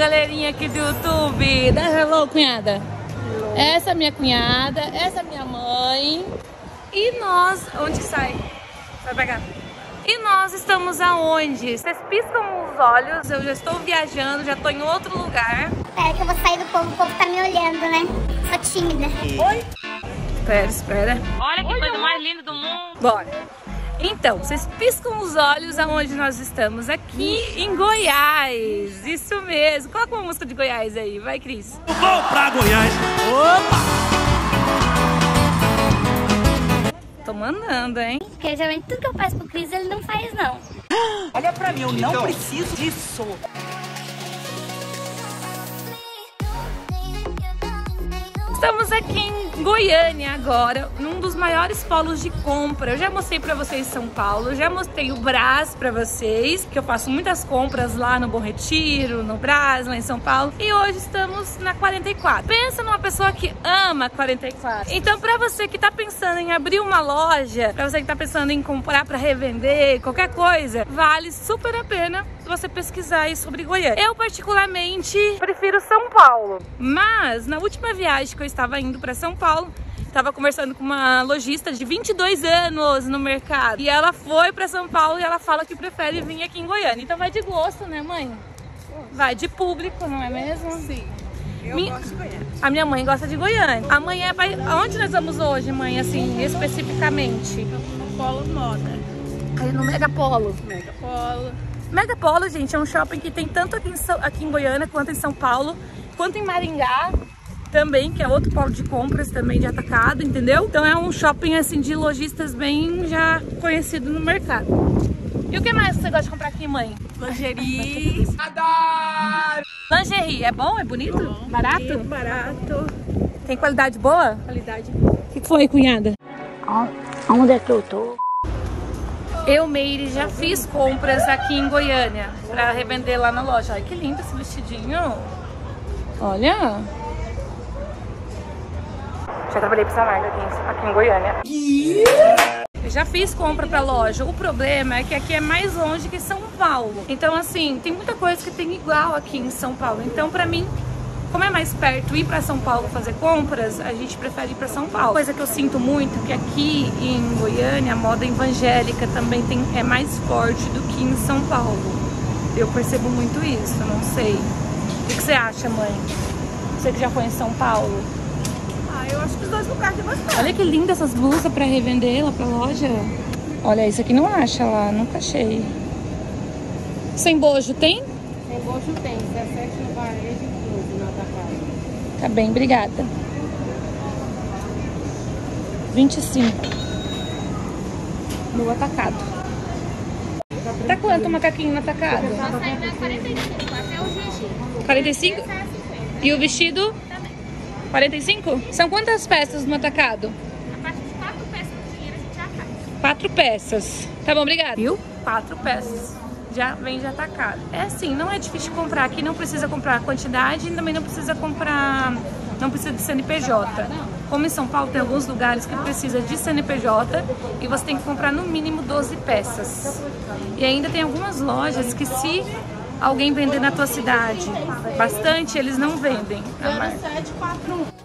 galerinha aqui do YouTube. Dá hello, cunhada. Essa é minha cunhada, essa é minha mãe. E nós, onde sai? Vai pegar. E nós estamos aonde? Vocês piscam os olhos, eu já estou viajando, já estou em outro lugar. Espera que eu vou sair do povo, o povo tá me olhando, né? Sou tímida. Oi? Espera, espera. Olha que coisa mais linda do mundo. Bora. Então, vocês piscam os olhos aonde nós estamos, aqui em Goiás. Isso mesmo. Coloca uma música de Goiás aí, vai, Cris. Vou pra Goiás. Opa! Tô mandando, hein? Porque geralmente tudo que eu faço pro Cris, ele não faz, não. Olha pra mim, eu não preciso disso. Estamos aqui em Goiânia agora, num dos maiores polos de compra. Eu já mostrei pra vocês São Paulo, já mostrei o Brás pra vocês, que eu faço muitas compras lá no Bom Retiro, no Brás, lá em São Paulo. E hoje estamos na 44. Pensa numa pessoa que ama 44. Então pra você que tá pensando em abrir uma loja, pra você que tá pensando em comprar pra revender, qualquer coisa, vale super a pena você pesquisar aí sobre Goiânia. Eu particularmente prefiro São Paulo, mas na última viagem que eu estava indo para São Paulo, Tava conversando com uma lojista de 22 anos no mercado. E ela foi para São Paulo e ela fala que prefere vir aqui em Goiânia. Então vai de gosto, né, mãe? Vai de público, não é mesmo? Sim. Eu Mi- gosto de Goiânia. A minha mãe gosta de Goiânia. Amanhã vai. Aonde nós vamos hoje, mãe, assim, especificamente? No Polo Moda. Aí no Megapolo. Mega Polo. Megapolo, gente, é um shopping que tem tanto aqui em, São- aqui em Goiânia quanto em São Paulo, quanto em Maringá também, que é outro polo de compras também de atacado, entendeu? Então é um shopping assim de lojistas bem já conhecido no mercado. E o que mais você gosta de comprar aqui, mãe? Lingerie. Lingerie, é bom? É bonito? Barato? Barato. Tem qualidade boa? Qualidade. O que foi, cunhada? Onde é que eu tô? Eu, Meire, já fiz compras aqui em Goiânia pra revender lá na loja. Ai, que lindo esse vestidinho. Olha. Já trabalhei pra essa marca aqui, aqui em Goiânia. Eu já fiz compra pra loja. O problema é que aqui é mais longe que São Paulo. Então, assim, tem muita coisa que tem igual aqui em São Paulo. Então, pra mim, como é mais perto ir pra São Paulo fazer compras, a gente prefere ir pra São Paulo. Coisa que eu sinto muito que aqui em Goiânia a moda evangélica também tem, é mais forte do que em São Paulo. Eu percebo muito isso, não sei. O que, você acha, mãe? Você que já foi em São Paulo. Ah, eu acho que os dois lugares tem bastante. Olha que linda essas blusas pra revender lá pra loja. Olha, isso aqui não acha lá, nunca achei. Sem bojo tem? Tem gosto tem, 17 no varejo e 15 no atacado. Tá bem, obrigada. 25. No atacado. Tá quanto o macaquinho no atacado? Tá saindo a 45, até o GG. 45? Essa é a 50. E o vestido? 45? São quantas peças no atacado? A partir de 4 peças do dinheiro a gente já faz. Quatro peças. Tá bom, obrigada. Viu? Quatro peças. Já vem de atacado. É assim, não é difícil comprar. Aqui não precisa comprar quantidade e também não precisa comprar. Não precisa de CNPJ. Como em São Paulo tem alguns lugares que precisa de CNPJ e você tem que comprar no mínimo 12 peças. E ainda tem algumas lojas que se alguém vender na tua cidade bastante, eles não vendem. a marca.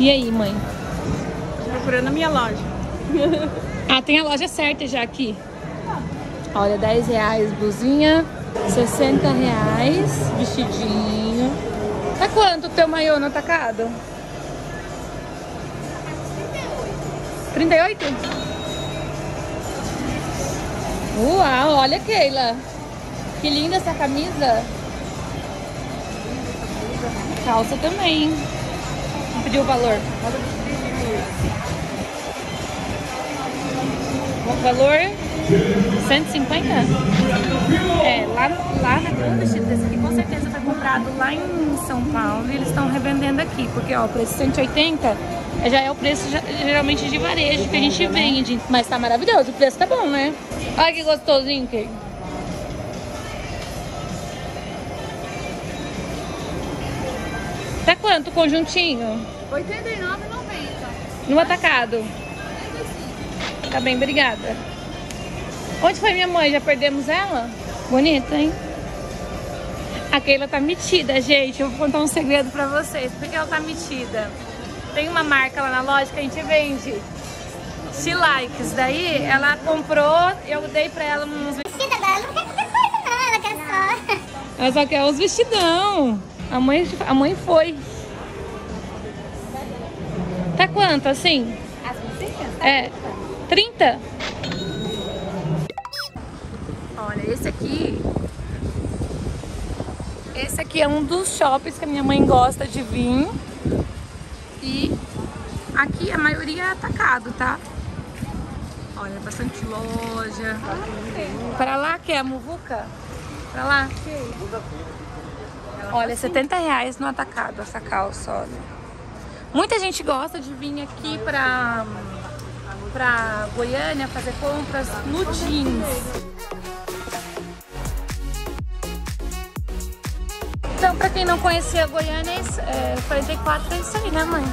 E aí, mãe? Procurando a minha loja. Ah, tem a loja certa já aqui. Olha, 10 reais blusinha, 60 reais vestidinho. Tá quanto o teu maiô no atacado? 38? Uau, olha Keila. Que linda essa camisa. Calça também. Pedir o valor. O valor 150? É, lá, lá na um vestido desse aqui com certeza foi comprado lá em São Paulo e eles estão revendendo aqui, porque ó, o preço 180 Já é o preço geralmente de varejo que a gente vende. Mas tá maravilhoso, o preço tá bom, né? Olha que gostosinho, que. Tá quanto o conjuntinho? R$ 89,90. No atacado. Tá bem, obrigada. Onde foi minha mãe? Já perdemos ela? Bonita, hein? A Keila tá metida, gente. Eu vou contar um segredo pra vocês. Por que ela tá metida? Tem uma marca lá na loja que a gente vende. She Likes. Daí ela comprou, eu dei pra ela uns Vestida dela não quer qualquer coisa, não. Ela quer só. Ela só quer uns vestidão. A mãe, a mãe foi. Quanto, assim? As? É. 30? Olha, esse aqui. Esse aqui é um dos shoppings que a minha mãe gosta de vir. E aqui a maioria é atacado, tá? Olha, bastante loja. Pra lá que é a Muvuca? Pra lá? Olha, 70 reais no atacado essa calça, olha. Muita gente gosta de vir aqui pra, pra Goiânia fazer compras no jeans. Então, pra quem não conhecia Goiânia, é isso- é, 44 é isso aí, né, mãe?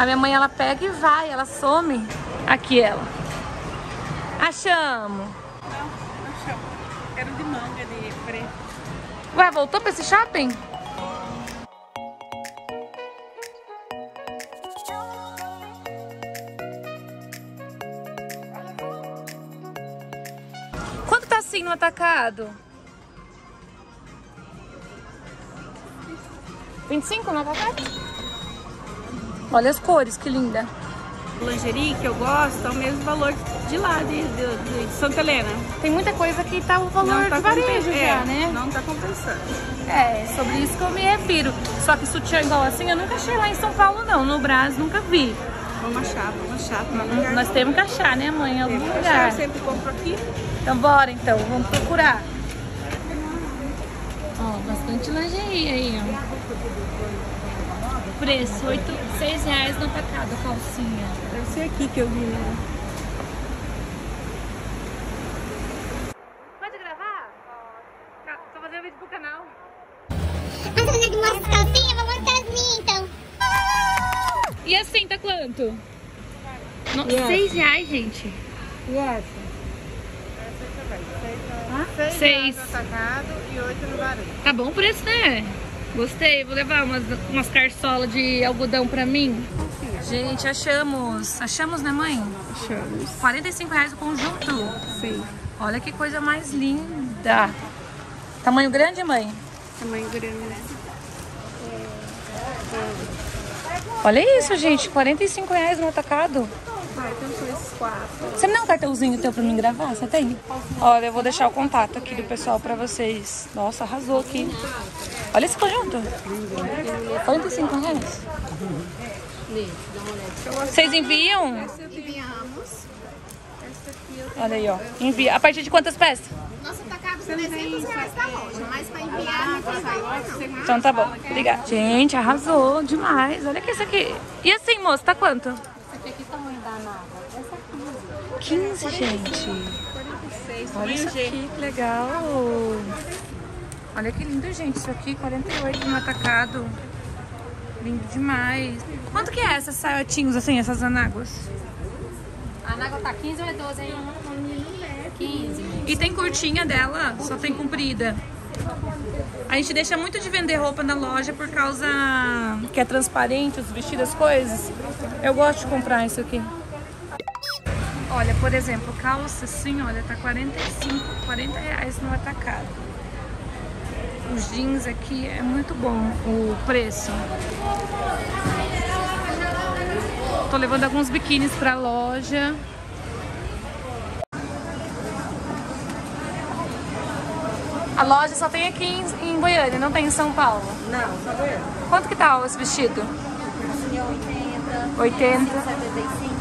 A minha mãe, ela pega e vai, ela some. Aqui ela. Achamos. Não chama. Quero de manga, de preto. Ué, voltou pra esse shopping? Quanto tá assim no atacado? 25 no atacado? Olha as cores, que linda. Lingerie que eu gosto é o mesmo valor de lá, de, de, de Santa Helena. Tem muita coisa que tá o valor de varejo compen- já, é, né? Não tá compensando. É, sobre isso que eu me refiro. Só que sutiã igual assim eu nunca achei lá em São Paulo, não. No Brás nunca vi. Vamos achar, vamos achar. Tá lugar Nós temos que achar, né, mãe? Em algum Temos que achar, lugar. Eu sempre compro aqui. Então bora então, vamos procurar. Ó, bastante lingerie aí, ó. Preço, oito, seis reais no atacado, a calcinha. Deve ser aqui que eu vi, né? Pode gravar? Tá, Tô fazendo vídeo pro canal. Mas você que mostra as calcinhas, vou mostrar as minhas, então. E assim, tá quanto? No, essa? Seis reais, gente. E essa? Seis, Seis. reais no atacado e oito no varejo. Tá bom o preço, né? Gostei, vou levar umas, umas carçolas de algodão pra mim. Gente, achamos. Achamos, né, mãe? Achamos. 45 reais o conjunto. Sim. Olha que coisa mais linda. Tamanho grande, mãe? Tamanho grande. Olha isso, gente. 45 reais no atacado. Você me dá um cartãozinho teu pra mim gravar? Você tem? Olha, eu vou deixar o contato aqui do pessoal pra vocês. Nossa, arrasou aqui. Olha esse conjunto. 45 reais. Vocês enviam? Enviamos. Olha aí, ó. Envia. A partir de quantas peças? Nossa, tá caro 300 reais da loja, mas pra enviar não. Então tá bom. Obrigada. Gente, arrasou demais. Olha que isso aqui. E assim, moço, tá quanto? Essa aqui, que tamanho da nada? Essa aqui. 15, gente. 46. Olha isso aqui, que legal. Olha que lindo, gente. Isso aqui, 48 no atacado. Lindo demais. Quanto que é essas saiotinhos, assim, essas anáguas? A água tá 15 ou é 12 aí? 15. E tem curtinha dela, só tem comprida. A gente deixa muito de vender roupa na loja por causa que é transparente, os vestidos, as coisas. Eu gosto de comprar isso aqui. Olha, por exemplo, calça assim, olha, tá 45, 40 reais no atacado. Os jeans aqui é muito bom o preço. Tô levando alguns biquínis pra loja. A loja só tem aqui em, em Goiânia, não tem em São Paulo. Não, só Goiânia. Quanto que tá esse vestido? Assim é 80, 80. 75,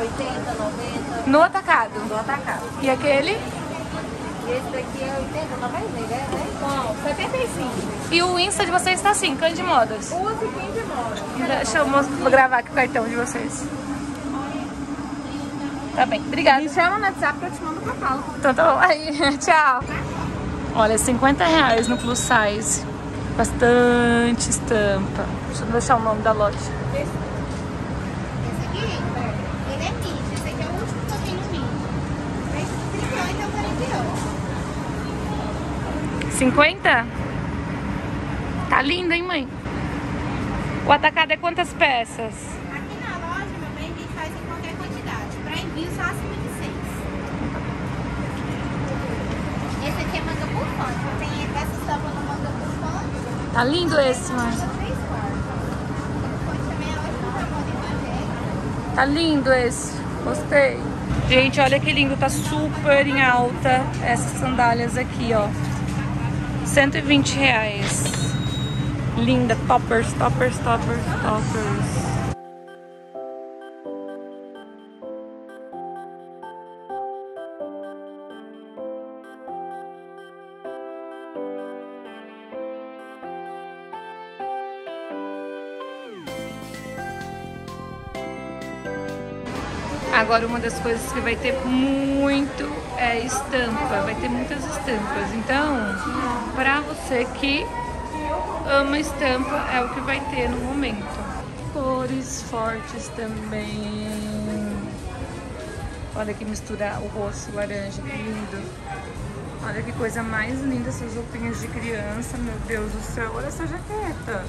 80, 90, No atacado. do atacado. E aquele? E esse daqui é 80 também, né? Não, 75. E o Insta de vocês tá assim, Cande Modas. Use 15 mora. Deixa eu mostrar, vou gravar aqui o cartão de vocês. Tá bem, obrigada. Me chama no WhatsApp que eu te mando o catálogo. Então tá bom, aí, tchau. Olha, 50 reais no plus size. Bastante estampa. Deixa eu deixar o nome da loja. Esse aqui, ele é mini. Esse aqui é o último que eu tenho mini. Esse 38 é o 48. 50? Tá lindo, hein, mãe? O atacado é quantas peças? Aqui na loja, meu bem, a gente faz em qualquer quantidade. Para envio, só acima de 6. Esse aqui é manga bufante. Tem essa estampa no manga bufante. Tá lindo esse, mãe. Manga 3 quartos. Bufante também ótimo pra moda evangélica. Tá lindo esse. Gostei. Gente, olha que lindo. Tá super em alta essas sandálias aqui, ó. 120 reais. Linda. Toppers, toppers, toppers, toppers. Agora uma das coisas que vai ter muito é estampa, vai ter muitas estampas. Então, pra você que ama estampa, é o que vai ter no momento. Cores fortes também. Olha que mistura o roxo, laranja, que lindo. Olha que coisa mais linda essas roupinhas de criança, meu Deus do céu. Olha essa jaqueta.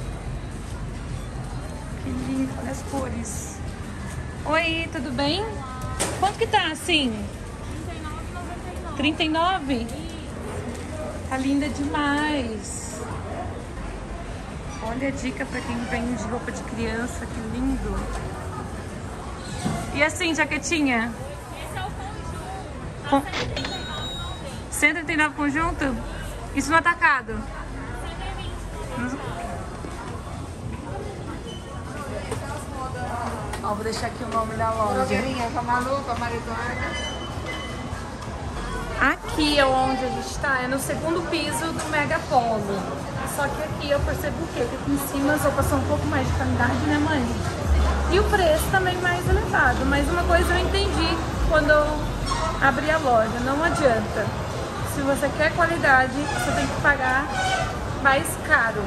Que lindo, olha as cores. Oi, tudo bem? Quanto que tá assim? R$39,99. Tá linda demais. Olha a dica pra quem vende roupa de criança, que lindo. E assim, jaquetinha? Esse é o conjunto. 139 conjunto? Isso no atacado? Deixar aqui o nome da loja. Blogueirinha, com a Malu, com a Maria Eduarda. Aqui é onde a gente está, é no segundo piso do Mega Polo. Só que aqui eu percebo o quê? Que aqui em cima roupas são um pouco mais de qualidade, né mãe? E o preço também mais elevado. Mas uma coisa eu entendi quando eu abri a loja, não adianta. Se você quer qualidade, você tem que pagar mais caro.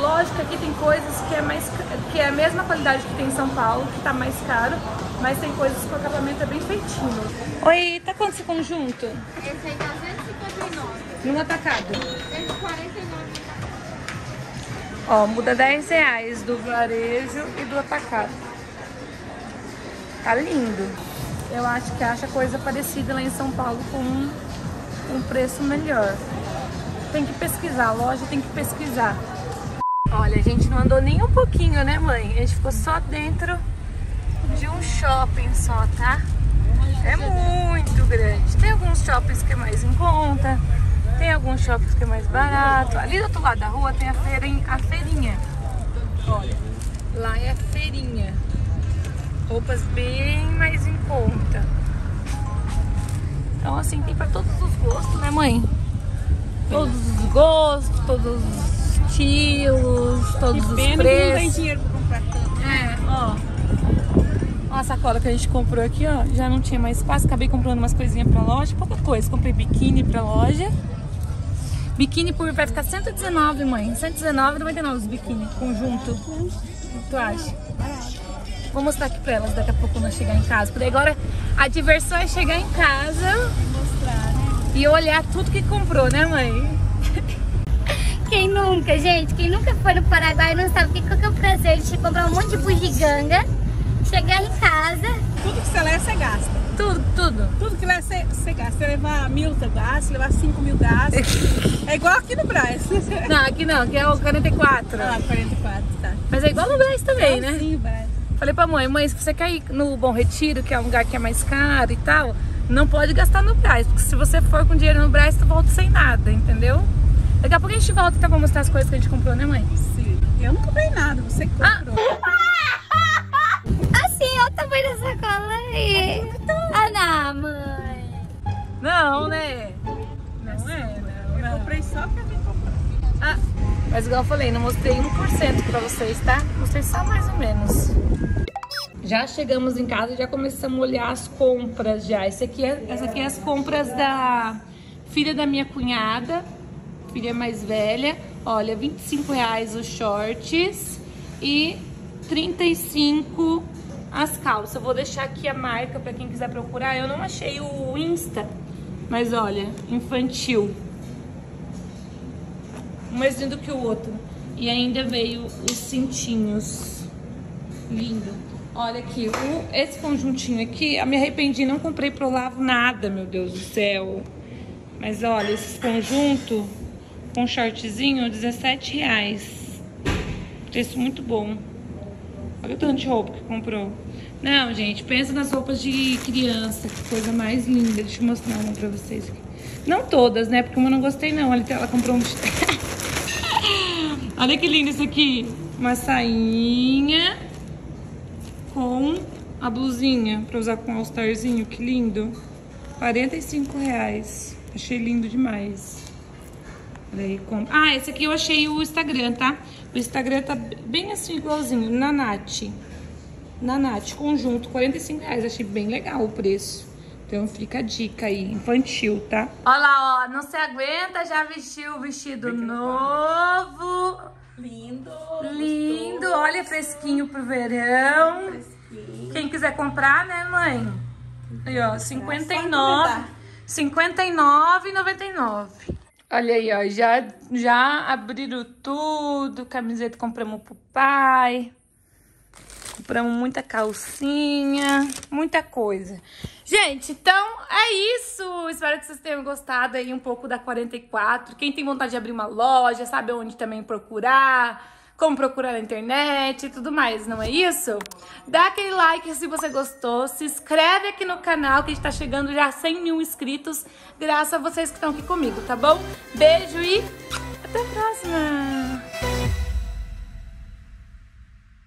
Lógico que aqui tem coisas que é, mais, que é a mesma qualidade que tem em São Paulo, que tá mais caro, mas tem coisas que o acabamento é bem feitinho. Oi, tá quanto esse conjunto? Esse aí tá 259. No atacado. 249. Ó, muda 10 reais do varejo e do atacado. Tá lindo. Eu acho que acha coisa parecida lá em São Paulo com um, um preço melhor. Tem que pesquisar, a loja tem que pesquisar. Olha, a gente não andou nem um pouquinho, né, mãe? A gente ficou só dentro de um shopping só, tá? É muito grande. Tem alguns shoppings que é mais em conta, tem alguns shoppings que é mais barato. Ali do outro lado da rua tem a, feirinha, a feirinha. Olha, lá é a feirinha. Roupas bem mais em conta. Então assim, tem pra todos os gostos, né mãe? Todos os gostos, todos os estilos, todos os Pena que não tem preços. dinheiro pra comprar tanto. É, ó. Ó a sacola que a gente comprou aqui, ó. Já não tinha mais espaço. Acabei comprando umas coisinhas pra loja. Pouca coisa. Comprei biquíni pra loja. Biquíni por vai ficar 119, mãe. 119,99 os biquíni conjunto. O que tu acha? Vou mostrar aqui pra elas daqui a pouco quando eu chegar em casa. Porque agora a diversão é chegar em casa e olhar tudo que comprou, né, mãe? Quem nunca, gente? Quem nunca foi no Paraguai não sabe o que que é o prazer de comprar um monte de bugiganga, chegar em casa. Tudo que você leva, você gasta. Tudo, tudo. Tudo que leva, você, você gasta. Você levar mil, você gasta. Levar cinco mil, gasta. É igual aqui no Brás. Não, aqui não, aqui é o 44. Ah, 44, tá. Mas é igual no Brás também, né? Sim, Brás. Falei pra mãe, mãe, se você quer ir no Bom Retiro, que é um lugar que é mais caro e tal, Não pode gastar no Braz, porque se você for com dinheiro no Braz, tu volta sem nada, entendeu? Daqui a pouco a gente volta então pra mostrar as coisas que a gente comprou, né mãe? Sim. Eu não comprei nada, você que Ah. comprou. Assim, olha o tamanho da sacola aí. Ah, não, mãe. Não, né? Não é, não, Eu não. comprei só pra mim comprar. Ah, mas igual eu falei, não mostrei 1% pra vocês, tá? Mostrei só mais ou menos. Já chegamos em casa e já começamos a olhar as compras já. Esse aqui é, essa aqui é as compras da filha da minha cunhada, filha mais velha. Olha, 25 reais os shorts e 35 as calças. Eu vou deixar aqui a marca pra quem quiser procurar. Eu não achei o Insta, mas olha, infantil um mais lindo que o outro. E ainda veio os cintinhos. Lindo. Olha aqui, o, esse conjuntinho aqui, eu me arrependi, não comprei pro lavo nada, meu Deus do céu. Mas olha, esse conjunto com shortzinho, 17 reais. Preço muito bom. Olha o tanto de roupa que comprou. Não, gente, pensa nas roupas de criança, que coisa mais linda. Deixa eu mostrar uma pra vocês aqui. Não todas, né? Porque uma eu não gostei, não. Ela, ela comprou um. Olha que lindo isso aqui. Uma sainha com a blusinha pra usar com all-starzinho. Que lindo. 45 reais. Achei lindo demais. Com... Ah, esse aqui eu achei o Instagram, tá? O Instagram tá bem assim, igualzinho. Na Nath. Na Nath, conjunto, 45 reais. Achei bem legal o preço. Então fica a dica aí, infantil, tá? Olha lá, ó, não se aguenta, já vestiu o vestido novo. Lindo. Lindo, olha, fresquinho pro verão. Quem quiser comprar, né, mãe? Aí, ó, 59, 59,99. Olha aí, ó, já, já abriram tudo, camiseta compramos pro pai. Compramos muita calcinha, muita coisa. Gente, então é isso. Espero que vocês tenham gostado aí um pouco da 44. Quem tem vontade de abrir uma loja, sabe onde também procurar, como procurar na internet e tudo mais, não é isso? Dá aquele like se você gostou, se inscreve aqui no canal que a gente tá chegando já a 100 mil inscritos, graças a vocês que estão aqui comigo, tá bom? Beijo e até a próxima!